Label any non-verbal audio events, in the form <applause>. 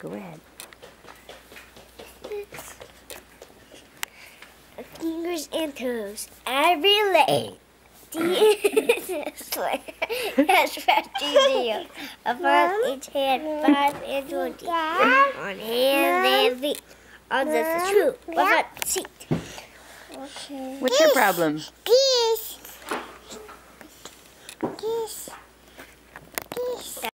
Go ahead. Fingers and toes. Every leg. <laughs> That's fifty deal. Above each hand, five and twenty. On hands and feet. All this is true. What about seat? Okay. What's your problem?